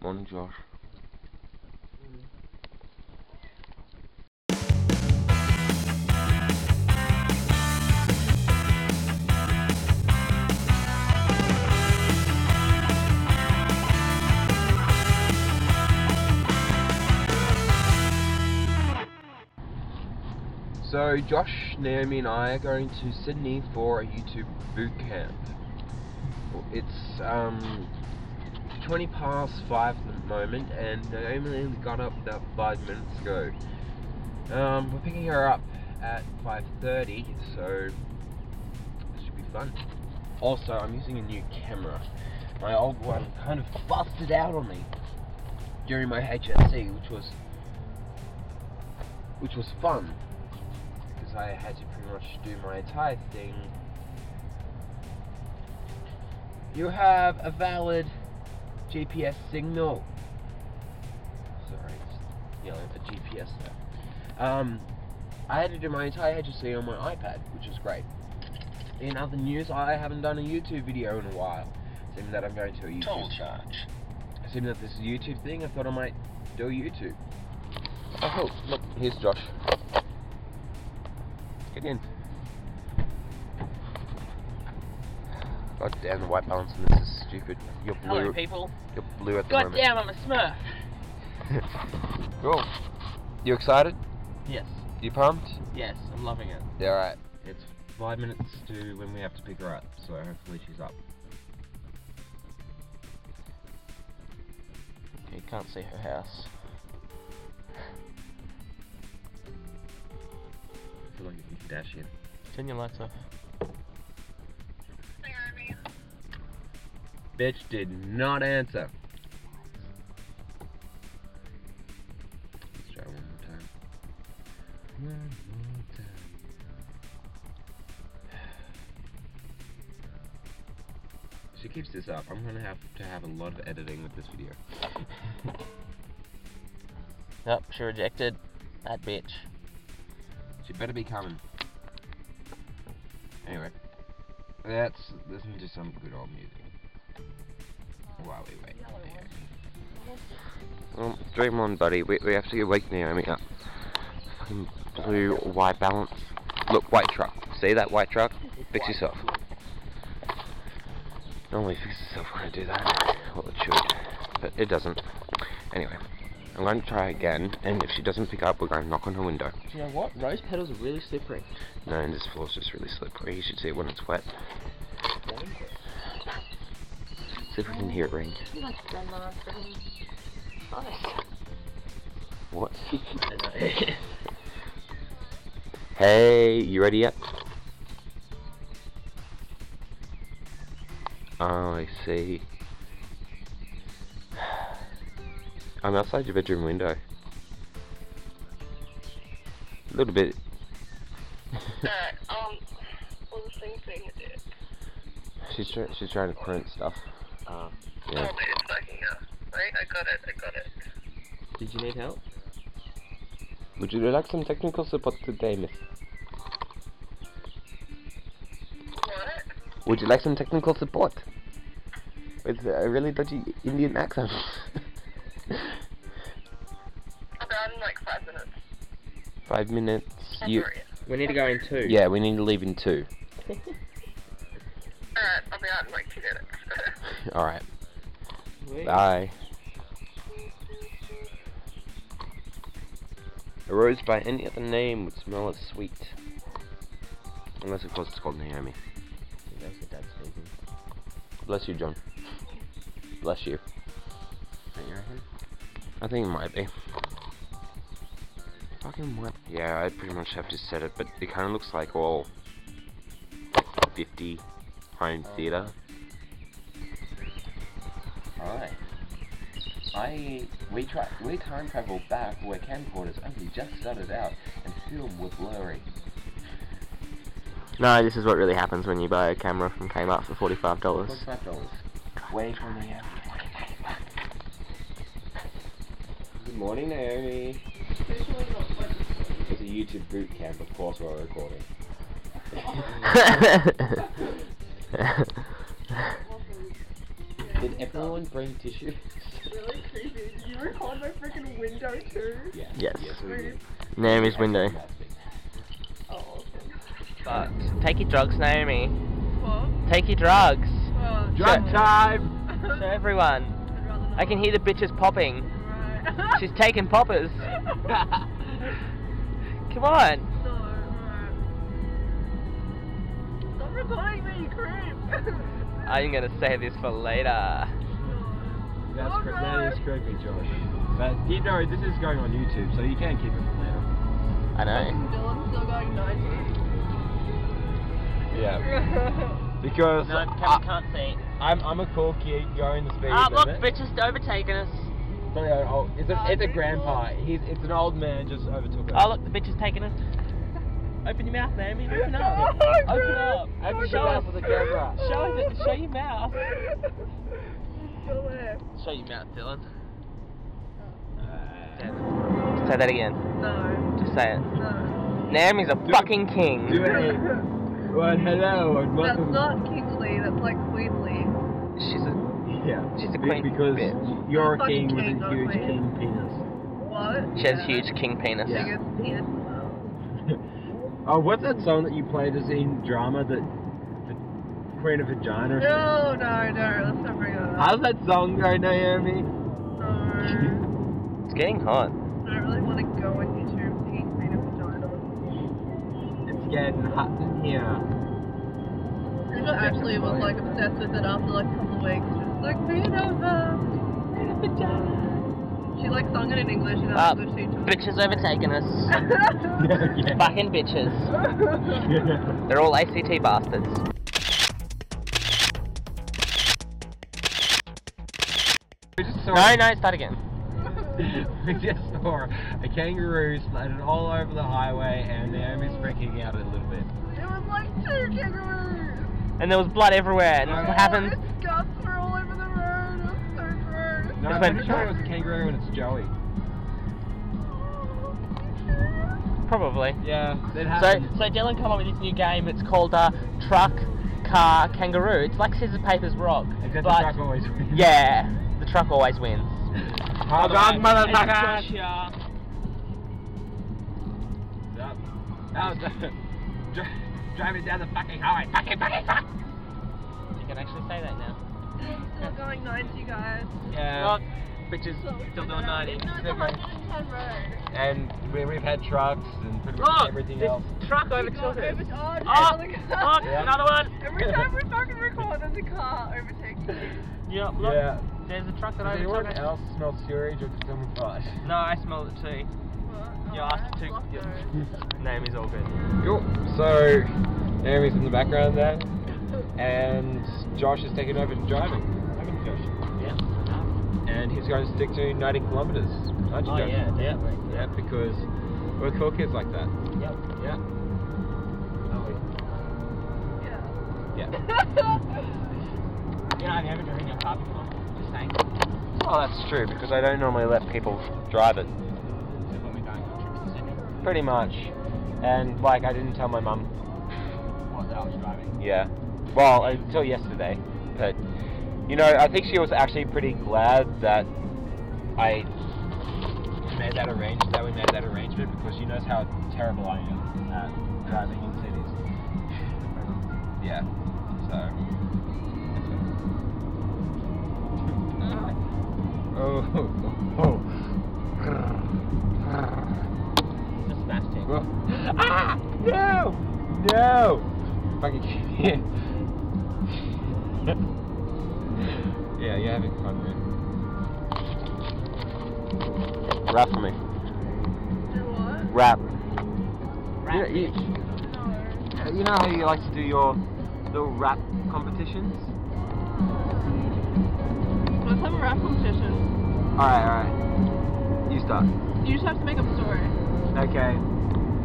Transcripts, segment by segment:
Morning, Josh. So Josh, Naomi, and I are going to Sydney for a YouTube boot camp. It's um 20 past five at the moment, and only got up about five minutes ago. Um, we're picking her up at 5:30, so this should be fun. Also, I'm using a new camera. My old one kind of busted out on me during my HSC, which was which was fun because I had to pretty much do my entire thing. You have a valid GPS signal. Sorry, yelling at GPS there. Um, I had to do my entire HSC on my iPad, which is great. In other news, I haven't done a YouTube video in a while. Seeing that I'm going to a YouTube. Toll charge. Seeing that this is a YouTube thing, I thought I might do a YouTube. Oh, look, here's Josh. Get in. God damn, the white balance on this is stupid. You're blue. Hello, people. You're blue at the God moment. damn, I'm a smurf. Cool. You excited? Yes, You pumped? yes, I'm loving it. Yeah, alright. It's five minutes to when we have to pick her up, so hopefully she's up. Okay, you can't see her house. I feel like you can dash in. Turn your lights off. Bitch did not answer. Let's try one more time. One more time. She keeps this up. I'm gonna have to have a lot of editing with this video. Nope, she rejected. That bitch. She better be coming. Anyway, let's listen to some good old music. Oh, While we wait. Well, dream on, buddy. We, we have to wake Naomi up. Fucking blue, white balance. Look, white truck. See that white truck? Fix yourself. Normally fix yourself when I do that. Well, it should. But it doesn't. Anyway, I'm going to try again, and if she doesn't pick up, we're going to knock on her window. Do you know what? Rose petals are really slippery. No, and this floor's just really slippery. You should see it when it's wet. See if we can hear it ring. What? hey, you ready yet? Oh, I see. I'm outside your bedroom window. A little bit. Alright, um, what was thing saying to do? She's try- she's trying to print stuff. Uh, Yeah. Oh, wait, it's fucking up. Right, I got it, I got it. did you need help? Would you like some technical support today, miss? What? Would you like some technical support? With a really dodgy Indian accent. About in like five minutes. Five minutes. I'll You. hurry. We need to go in two. Yeah, we need to leave in two. Alright, I'll be out in like two minutes. Alright. Sweet. Bye. A rose by any other name would smell as sweet. Unless, of course, it's called Naomi. That was your dad speaking. Bless you, John. Bless you. Don't you reckon? I think it might be. Fucking what? Yeah, I pretty much have to set it, but it kind of looks like all 50 home oh. theater. Alright. I we try we time travel back where camcorders only just started out and film were blurry. No, this is what really happens when you buy a camera from Kmart for forty-five dollars. Twenty-five dollars. Wait for me. Good morning, Naomi. It's a YouTube boot camp, of course we're recording. Did everyone bring tissues? Really creepy. Did you record my freaking window too? Yeah. Yes. we did. Naomi's window. Oh, awesome. But take your drugs, Naomi. What? Take your drugs. Well, Drug time! Show everyone. I'd rather not. I can hear the bitches popping. Right. She's taking poppers. Come on. No, right. Stop recording me, you creep. I'm gonna save this for later. That's Oh, cre- no. that is creepy, Josh. But you know, this is going on YouTube, so you can keep it for later. I know. Dylan's still going 90. Yeah. Because No, I, can't see. I'm I'm a cool kid going the speed Ah, look, limit. bitches overtaken us. No, no, oh, it's a Ah, it's a grandpa. He's it's an old man just overtook us. Oh, look, the bitch is taking us. Open your mouth, Naomi. Open up. Oh, Open God. up. Open show your mouth us. for the camera. Show, it, show your mouth. Still there. Show your mouth, Dylan. Uh, Say that again. No. Just say it. No. Naomi's a fucking king. Do it. Well, hello and That's not kingly, that's like queenly. She's a Yeah. She's a queen because bitch. you're a Fucking king with a huge queen. king penis. What? she has a huge king penis. Yeah. Biggest penis in the world. oh, what's that song that you played as in drama that the Queen of Vagina? or something? No, no, no, let's not bring that up. How's that song go, Naomi? No. It's getting hot. I don't really want to go on YouTube singing Queen of Vagina. It's getting hot in here. Rita actually was like obsessed with it after like a couple of weeks. She was like, Queen of uh, Queen of Vagina. She like sung it in English and our English. Bitches overtaking us. yeah. Fucking bitches. They're all ACT bastards. We just saw No, no, start again. we just saw a kangaroo splattered all over the highway, and Naomi's freaking out a little bit. it was like two kangaroos. And there was blood everywhere. And Oh, what happens? No, It's I'm pretty sure it was a kangaroo and it's Joey. Probably. Yeah, that So, happened. so Dylan come up with this new game. It's called uh, Truck, Car, Kangaroo. It's like scissors, papers, rock. Except but the truck always wins. yeah, the truck always wins. Hold on, motherfucker! Joshua. Stop. No, stop. Dri- Driving down the fucking highway. Fucking, fucking, fuck! You can actually say that now. Still going 90, guys. Yeah. Look, bitches still doing 90. No, it's 110 road. And we, we've had trucks and pretty much Look, everything this else. truck Oh, overtook us. over- oh, Oh, no, look at look, that. Yeah. another one. Every time we fucking record, there's a car overtaking me. Yeah, look, Yeah. there's a truck that Does anyone overtook us. else smell sewage or did someone fart? No, I smell it too. What? You Oh, asked I to. yeah. those. Name is all good. Cool. So, Naomi's in the background there, and Josh is taking over driving. Haven't Josh? Yeah. And he's going to stick to 90 kilometres. Aren't you, Oh Josh? yeah, definitely. Yeah, because we're cool kids like that. Yep. Yeah. Yeah. Yeah. You know, have you ever driven your car before? Just saying. Well, that's true because I don't normally let people drive it. Except when we're going on trips to Sydney. Pretty much. And like, I didn't tell my mum. What, that I was driving? Yeah. Well, until yesterday. But you know, I think she was actually pretty glad that I made that arrangement, that we made that arrangement because she knows how terrible I am at driving in cities. Yeah. So. Oh. Oh. Just smashed. Oh. Ah! No! No! Fucking yeah. Yeah, you're having fun, man. Rap for me. Do what? Rap. Rap You, you, No. you know how you like to do your little rap competitions? Let's have a rap competition. Alright, alright. You start. You just have to make up a story. Okay.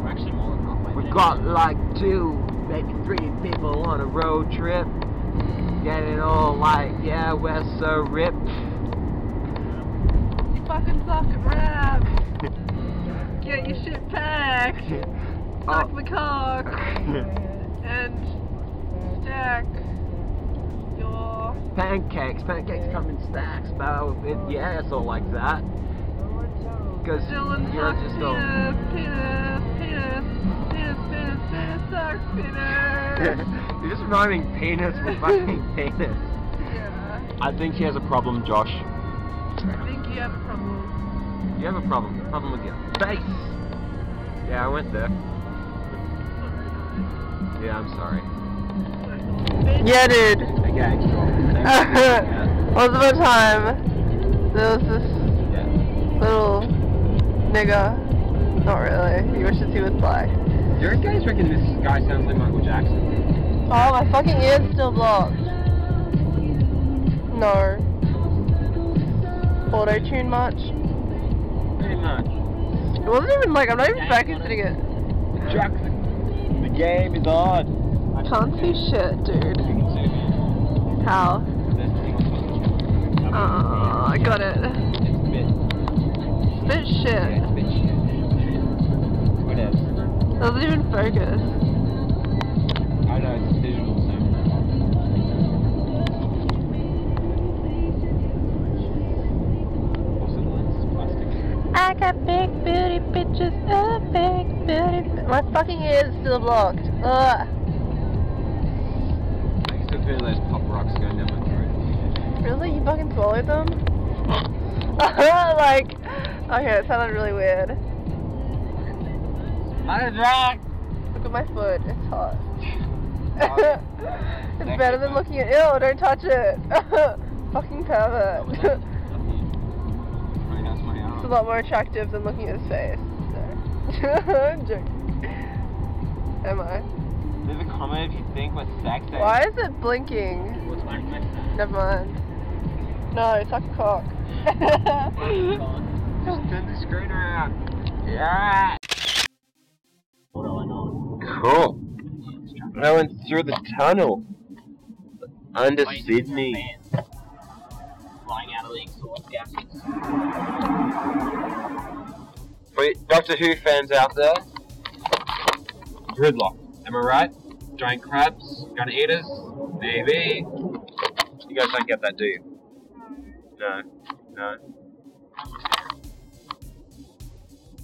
We're actually more than halfway We there. got like two, maybe three people on a road trip. Getting all like, yeah, we're so ripped. You fucking suck at rap. Get your shit packed. Suck Oh. the cock. And stack your pancakes. Pancakes come in stacks, but it, yeah, it's all like that. Because you're just all. Penis, sucks penis. you're just rhyming penis with fucking penis. yeah. I think she has a problem, Josh. I think you have a problem. You have a problem. Problem with your face. Yeah, I went there. Yeah, I'm sorry. Yeah, dude. Okay, Once upon a time, there was this Yeah. little nigga. Not really. He wishes he was black. Do you guys reckon this guy sounds like Michael Jackson? Oh, my fucking ear's still blocked. No. Auto tune much? Pretty much. It wasn't even like I'm not even focusing it. Jackson. The game is on. I Can't see shit, dude. How? Oh, I got it. It's a bit. Bit shit. Yeah, it's a bit shit. Doesn't even focus. I know it's digital soon. Also, the lens is plastic. I got big booty bitches, a big booty. My fucking ear is still blocked. Ugh. I can still feel those pop rocks going down my throat. Really? You fucking swallowed them? like, okay, it sounded really weird. Look at my foot. It's hot. it's better than looking at. ill. Don't touch it. fucking pervert. it's Right, that's my arm. a lot more attractive than looking at his face. So. I'm joking. Am I? Leave a comment if you think we're sexy. Why is it blinking? What's my question? Never mind. No, suck a cock. Just turn the screen around. Yeah. Cool. I went through the tunnel. Under Sydney. Flying out of the exhaust gases. Wait, Doctor Who fans out there? Gridlock. Am I right? Giant crabs? Gonna eat us? Maybe. You guys don't get that, do you? No. No.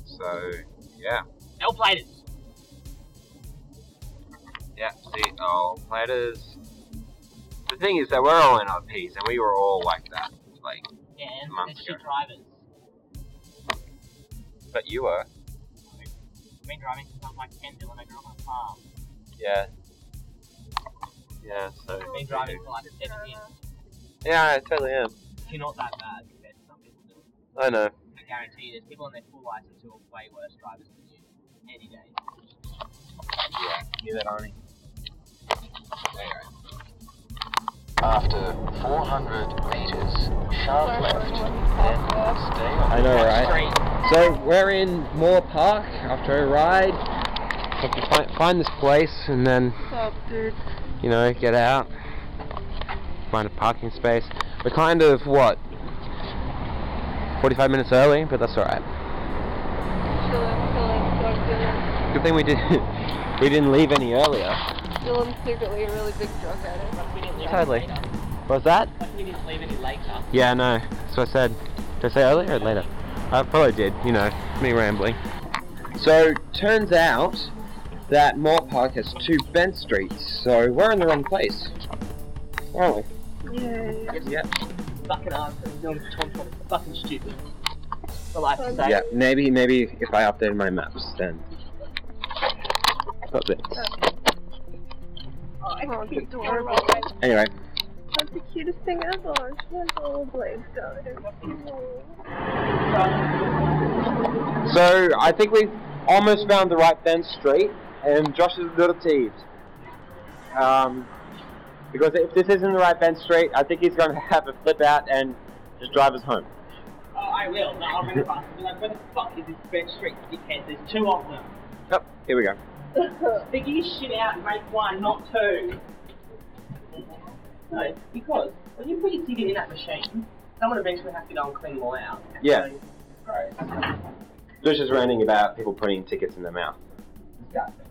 So, yeah. L platers. Yeah, see, oh, platers. The thing is that we're all in our piece, and we were all like that. Like, Yeah, and Months ago. drivers. but you were. I've been driving since I was like 10 till I grew up on a farm. Yeah. Yeah, so. I've been driving for like 7 years. Yeah, I totally am. You're not that bad compared to some people do. I know. I guarantee you, there's people on their full license who are way worse drivers than you. Any day. Yeah, hear that, Arnie? After 400 meters, sharp left, then stay on I know, the right? Straight. So we're in Moore Park after a ride. Have to find, find this place and then, up, dude? you know, get out. Find a parking space. We're kind of, what, 45 minutes early, but that's alright. Chillin', chillin', dog Dylan. Good thing we did we didn't leave any earlier. Dylan's secretly a really big drug addict. Like we didn't leave Totally. any later. What's that? Like we didn't leave any later. Yeah, no. That's what I said. Did I say earlier or later? I probably did, you know, me rambling. So, turns out that Moore Park has two Bent Streets, so we're in the wrong place. Aren't we? Yeah. Yeah. Fucking answer. No, TomTom. Fucking stupid. For life's sake. Yeah, maybe, maybe if I updated my maps, then. Got this. Oh, it's adorable. Anyway, That's the cutest thing ever. She has all blades going. so I think we've almost found the right Bent Street, and Josh is a little teased. Um, because if this isn't the right Bent Street, I think he's going to have a flip out and just drive us home. Oh, I will. No, I'll ring the bus and be like, where the fuck is this Bent Street, dickhead? There's two of them. Yep, here we go. Figure your shit out and make one, not two. No, because when you put your ticket in that machine, someone eventually has to go and clean them all out. Yeah. So, gross. Josh is ranting about people putting tickets in their mouth. Disgusting.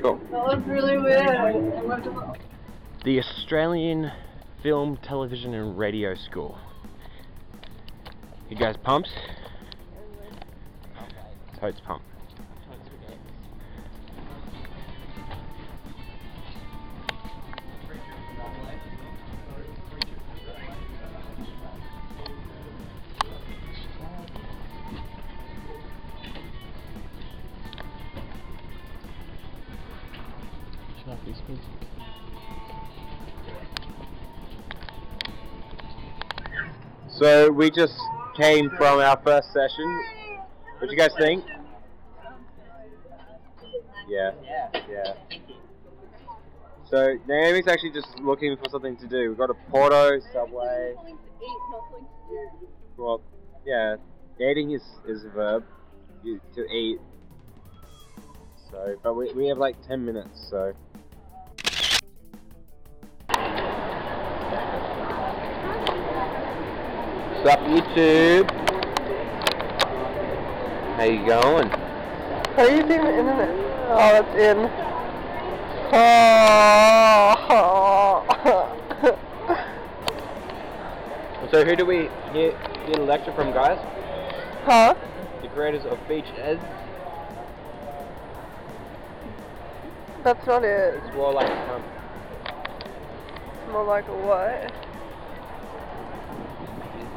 Cool. That was really weird. I went to the- The Australian Film, Television and Radio School. You guys pumped? Totes pumped. So we just came from our first session. What do you guys think? Yeah. Yeah. So Naomi's actually just looking for something to do. We've got a Porto, Subway. Well, yeah, eating is is a verb. You, to eat. So, but we we have like ten minutes. So. What's up, YouTube? How you going? How are you using the internet? Oh, that's in. Oh. So who do we get, hear a lecture from, guys? huh? The creators of Beached Az. That's not it. It's more like um, It's more like a what?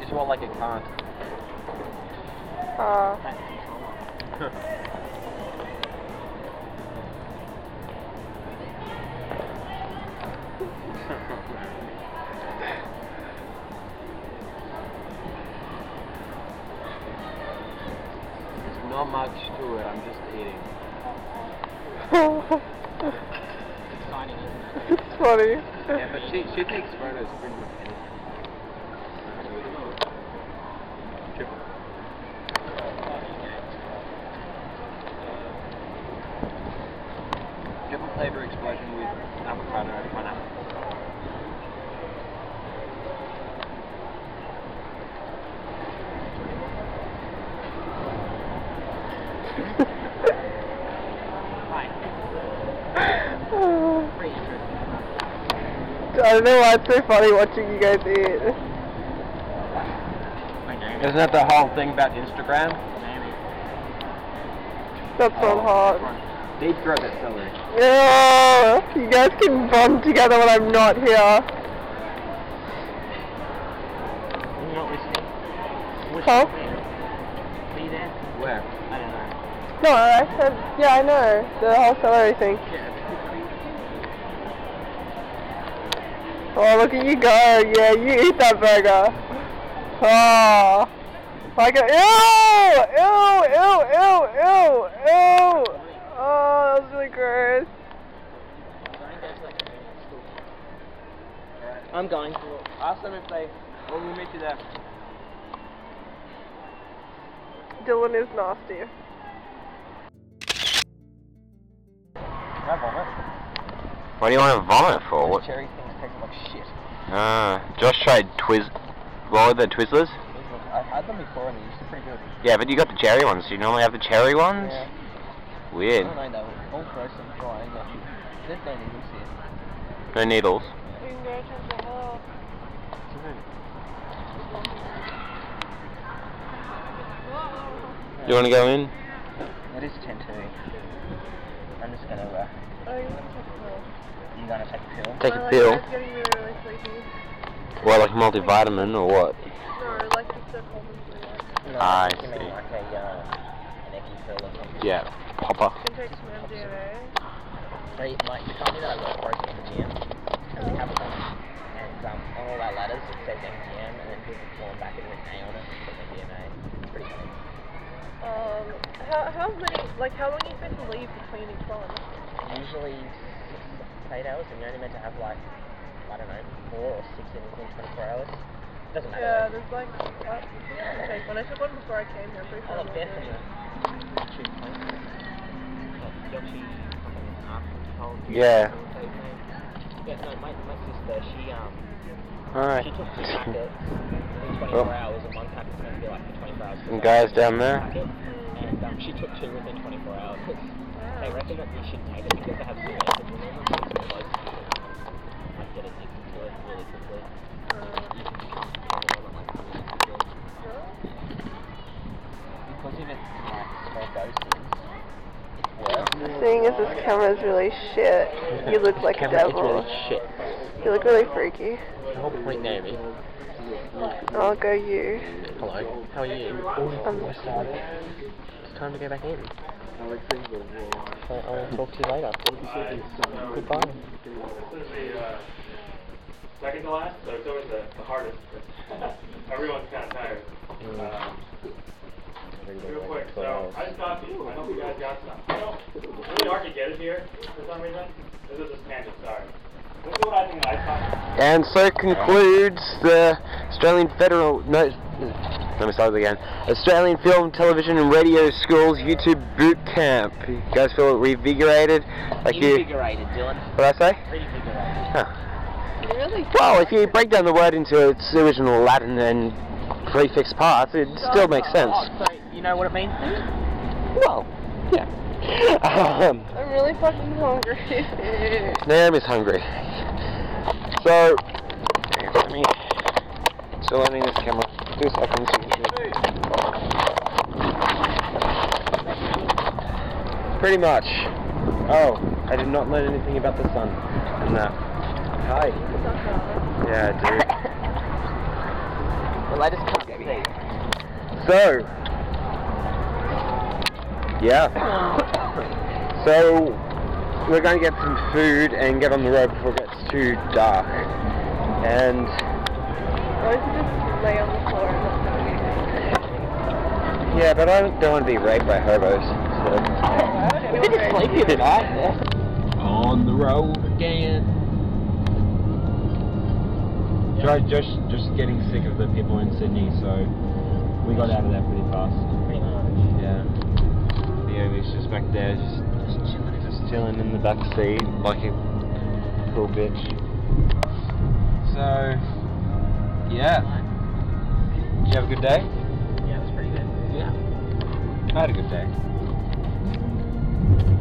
it's more like a can't. Uh, There's not much to it. I'm just eating. it's funny. Yeah, but she she takes photos pretty much anything. Triple flavor explosion with avocado and pineapple. I don't know why it's so funny watching you guys eat. Isn't that the whole thing about Instagram? That's not oh, hard. Deep throat that celery. Yeah, you guys can bond together when I'm not here. You're not listening. Huh? Are you there? Where? I don't know. No, I said, yeah, I know. The whole celery thing. Oh, look at you go. Yeah, you eat that burger. Oh. Like a, ew! Ew! Ew! Ew! Ew! Ew! Oh, that was really gross. I'm going. Ask them if they. Well, we'll meet you there. Dylan is nasty. What do you want to vomit for? What? Cherry things taste like shit. Ah, Josh tried Twiz. What were the Twizzlers? I've had them before and they're usually pretty good. Yeah, but you got the cherry ones. Do you normally have the cherry ones? Yeah. Weird. I don't know, they all frozen dry and yucky. There's no needles here. No needles. You want to go in? It is 10 to. I'm just gonna, uh, you gonna take a pill? Take a pill. getting really, really sleepy. What, like multivitamin or what? No, like just a common flu. No, I see. like a, uh, an epi pill or something. Yeah, popper. Can take some MDMA. They, like, the company that I work for is in the gym. And we have one. And um, on all our ladders it says MGM and then people form back and with A on it and it says MDMA. It's pretty funny. Um, how, how many, like how long are you supposed to leave between each one? Usually six eight hours and you're only meant to have like, I don't know, four or six in within 24 hours. Doesn't matter. Yeah, there's like, what? Okay, when I took one before I came here, I'm pretty Oh, sure look, I'm they're from okay. the YouTube place. What, Yoshi, something, alcohol, Yeah. Yeah, no, my, my sister, she, um, Alright. she took two packets within 24 Oh. hours, and one packet's meant to be like for 24 hours. Some guys down there. Packet, and and um, she took two within 24 hours. They reckon that you should take it because they have two acids in them, so it's loads of people like get addicted to it really quickly. You can become dependent on it really quickly. Because if it's like small doses, it's worse. Seeing as this camera's really shit, you look like a Camera is devil. really shit. You look really freaky. The whole point, Naomi. I'll go you. Hello, how are you? Um, It's time to go back in. So I'll talk to you later. Goodbye. This is the second to last, so it's always the, the hardest. Everyone's kind of tired. Real quick, so I just thought, I hope you guys got some. You know, it's really hard to get it here for some reason. This is just tangent, sorry. This is what I think I thought. And so concludes the Australian Federal. No, let me start again. Australian Film, Television, and Radio Schools YouTube Boot Camp. You guys feel revigorated? Like you. Invigorated, Dylan. What did I say? Reinvigorated. Huh. really? Well, if you break down the word into its original Latin and prefix parts, it still makes sense. Oh, so you know what it means? Well, yeah. Um, I'm really fucking hungry. Naomi's hungry. So, let me. Still letting this camera. Two seconds. Pretty much. Oh, I did not learn anything about the sun. And that. Hi. Yeah, I Well, I just can't see. do. So. Yeah. So, we're going to get some food and get on the road before it gets too dark. And Or is just lay on the floor and not do anything? yeah, but I don't, don't want to be raped by hobos. So. We did just sleep here tonight. On the road again. Just, just, just getting sick of the people in Sydney, so we got out of there pretty fast. Pretty much. Yeah. Naomi's just back there, just, just chilling in the back seat like a cool bitch. So, yeah. Did you have a good day? Yeah, it was pretty good. Yeah. I had a good day.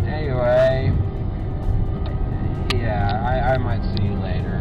Anyway, yeah, I, I might see you later.